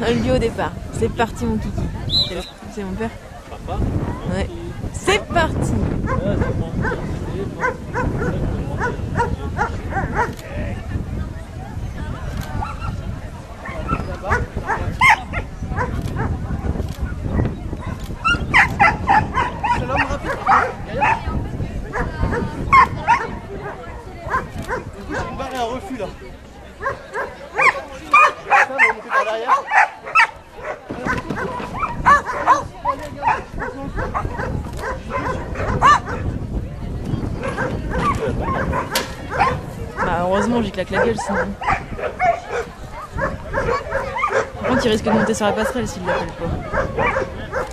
Le dit au départ. C'est parti mon kiki. C'est mon père Papa Ouais. C'est parti une barre et un refus là. Heureusement j'y claque la gueule sinon. Par contre il risque de monter sur la passerelle s'il l'appelle pas.